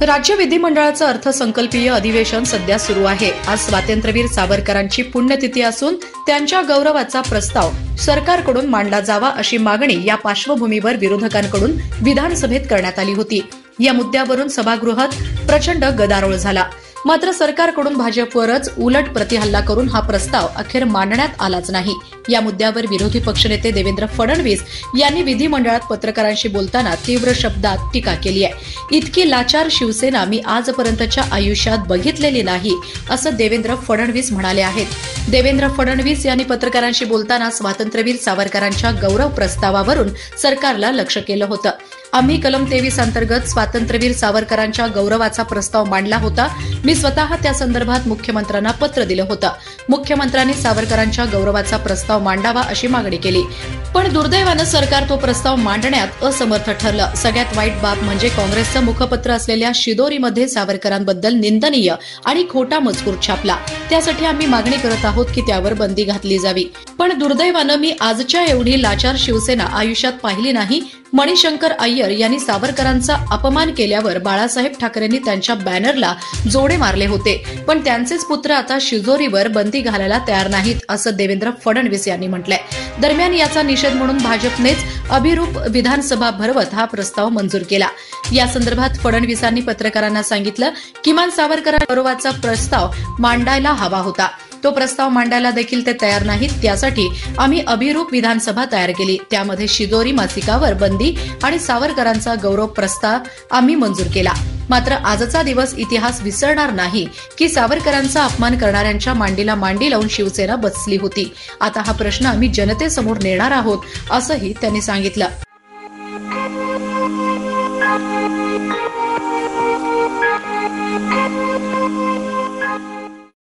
राज्य विधिमंडळाचं अर्थसंकल्पीय अधिवेशन सध्या सुरू आहे. आज स्वातंत्र्यवीर सावरकरांची पुण्यतिथी असून त्यांच्या गौरवाचा प्रस्ताव सरकारकडून मांडला जावा अशी मागणी या पार्श्वभूमीवर विरोधकांकडून विधानसभेत करण्यात आली होती. या मुद्द्यावरून सभागृहात प्रचंड गदारोळ झाला. मात्र सरकारकडून भाजपवरच उलट प्रतिहल्ला करून हा प्रस्ताव अखेर मांडण्यात आलाच नाही. या मुद्द्यावर विरोधी पक्षनेते देवेंद्र फडणवीस यांनी विधिमंडळात पत्रकारांशी बोलताना तीव्र शब्दात टीका केली आहे. इतकी लाचार शिवसेना मी आजपर्यंतच्या आयुष्यात बघितलेली नाही असं देवेंद्र फडणवीस म्हणाले आहेत. देवेंद्र फडणवीस यांनी पत्रकारांशी बोलताना स्वातंत्र्यवीर सावरकरांच्या गौरव प्रस्तावावरून सरकारला लक्ष केलं होतं. आम्ही कलम तेवीस अंतर्गत स्वातंत्र्यवीर सावरकरांच्या गौरवाचा प्रस्ताव मांडला होता. मी स्वतः त्या संदर्भात मुख्यमंत्र्यांना पत्र दिलं होतं. मुख्यमंत्र्यांनी सावरकरांच्या गौरवाचा प्रस्ताव मांडावा अशी मागणी केली. पण दुर्दैवानं सरकार तो प्रस्ताव मांडण्यात असमर्थ ठरलं. सगळ्यात वाईट बाब म्हणजे काँग्रेसचं मुखपत्र असलेल्या शिदोरीमध्ये सावरकरांबद्दल निंदनीय आणि खोटा मजकूर छापला. त्यासाठी आम्ही मागणी करत आहोत की त्यावर बंदी घातली जावी. पण दुर्दैवानं मी आजच्या एवढी लाचार शिवसेना आयुष्यात पाहिली नाही मणिशंकर अय्यर यांनी सावरकरांचा अपमान केल्यावर बाळासाहेब ठाकरेंनी त्यांच्या बॅनरला जोडे मारले होते. पण त्यांचेच पुत्र आता शिजोरीवर बंदी घालायला तयार नाहीत असं देवेंद्र फडणवीस यांनी म्हटलंय. दरम्यान याचा निषेध म्हणून भाजपनेच अभिरूप विधानसभा भरवत हा प्रस्ताव मंजूर केला. या संदर्भात फडणवीसांनी पत्रकारांना सांगितलं किमान सावरकर प्रस्ताव मांडायला हवा होता. तो प्रस्ताव मांडायला देखील ते तयार नाहीत त्यासाठी आम्ही अभिरूप विधानसभा तयार केली. त्यामध्ये शिदोरी मासिकावर बंदी आणि सावरकरांचा गौरव प्रस्ताव आम्ही मंजूर केला. मात्र आजचा दिवस इतिहास विसरणार नाही की सावरकरांचा अपमान करणाऱ्यांच्या मांडीला मांडी लावून शिवसेना बसली होती. आता हा प्रश्न आम्ही जनतेसमोर नेणार आहोत असंही त्यांनी सांगितलं.